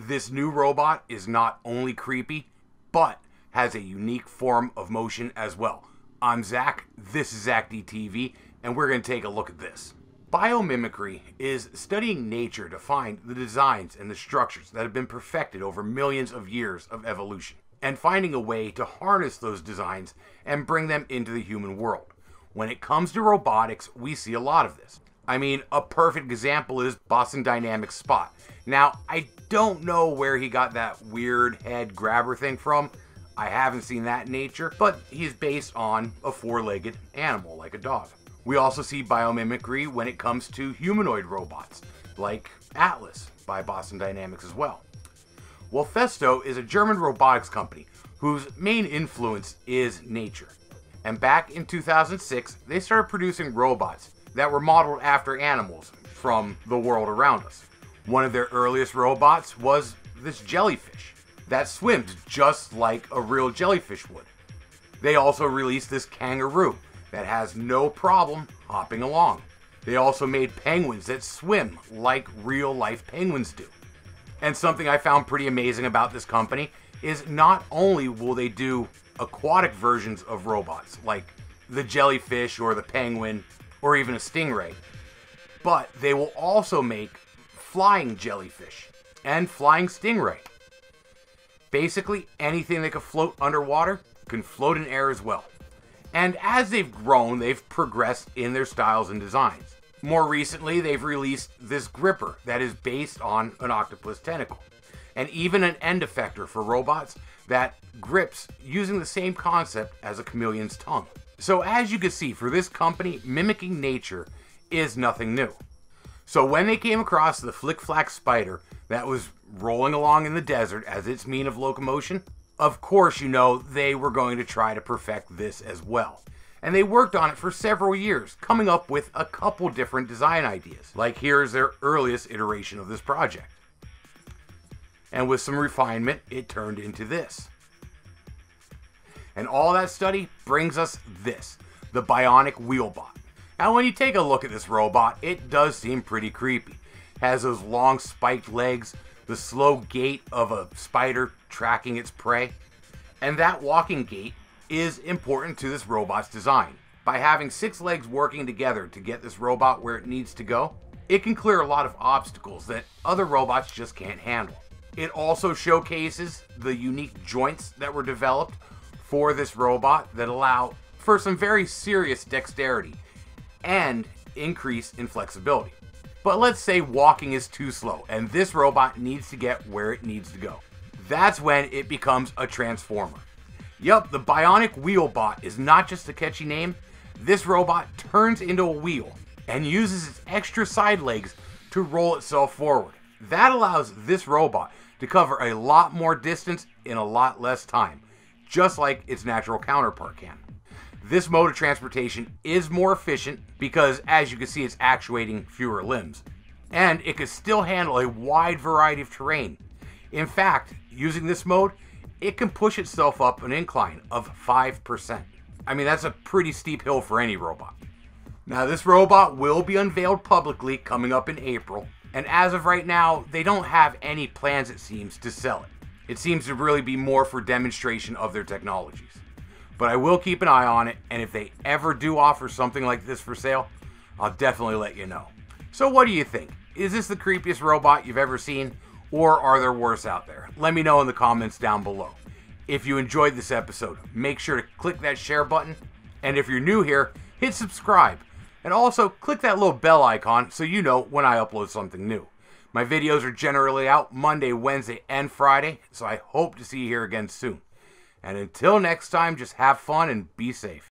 This new robot is not only creepy, but has a unique form of motion as well. I'm Zak, this is ZakDTV, and we're going to take a look at this. Biomimicry is studying nature to find the designs and the structures that have been perfected over millions of years of evolution, and finding a way to harness those designs and bring them into the human world. When it comes to robotics, we see a lot of this. I mean, a perfect example is Boston Dynamics Spot. Now, I don't know where he got that weird head grabber thing from. I haven't seen that in nature, but he's based on a four legged animal like a dog. We also see biomimicry when it comes to humanoid robots, like Atlas by Boston Dynamics as well. Well, Festo is a German robotics company whose main influence is nature. And back in 2006, they started producing robots that were modeled after animals from the world around us. One of their earliest robots was this jellyfish that swims just like a real jellyfish would. They also released this kangaroo that has no problem hopping along. They also made penguins that swim like real life penguins do. And something I found pretty amazing about this company is not only will they do aquatic versions of robots like the jellyfish or the penguin or even a stingray, but they will also make flying jellyfish and flying stingray. Basically, anything that can float underwater can float in air as well. And as they've grown, they've progressed in their styles and designs. More recently, they've released this gripper that is based on an octopus tentacle, and even an end effector for robots that grips using the same concept as a chameleon's tongue. So, as you can see, for this company, mimicking nature is nothing new. So, when they came across the Flic-Flac spider that was rolling along in the desert as its mean of locomotion, of course, you know, they were going to try to perfect this as well. And they worked on it for several years, coming up with a couple different design ideas. Like here's their earliest iteration of this project. And with some refinement, it turned into this. And all that study brings us this the BionicWheelBot. Now, when you take a look at this robot, it does seem pretty creepy. has those long spiked legs, the slow gait of a spider tracking its prey. And that walking gait is important to this robot's design. By having six legs working together to get this robot where it needs to go, it can clear a lot of obstacles that other robots just can't handle. It also showcases the unique joints that were developed for this robot that allow for some very serious dexterity and increase in flexibility. But let's say walking is too slow and this robot needs to get where it needs to go. That's when it becomes a transformer. Yup, the BionicWheelBot is not just a catchy name. This robot turns into a wheel and uses its extra side legs to roll itself forward. That allows this robot to cover a lot more distance in a lot less time, just like its natural counterpart can. This mode of transportation is more efficient because, as you can see, it's actuating fewer limbs. And it can still handle a wide variety of terrain. In fact, using this mode, it can push itself up an incline of 5%. I mean, that's a pretty steep hill for any robot. Now, this robot will be unveiled publicly coming up in April, and as of right now, they don't have any plans, it seems, to sell it. It seems to really be more for demonstration of their technologies. But I will keep an eye on it, and if they ever do offer something like this for sale, I'll definitely let you know. So, what do you think? Is this the creepiest robot you've ever seen, or are there worse out there? Let me know in the comments down below. If you enjoyed this episode, make sure to click that share button, and if you're new here, hit subscribe. And also, click that little bell icon so you know when I upload something new. My videos are generally out Monday, Wednesday, and Friday, so I hope to see you here again soon. And until next time, just have fun and be safe.